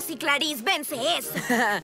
Si Clarice vence eso.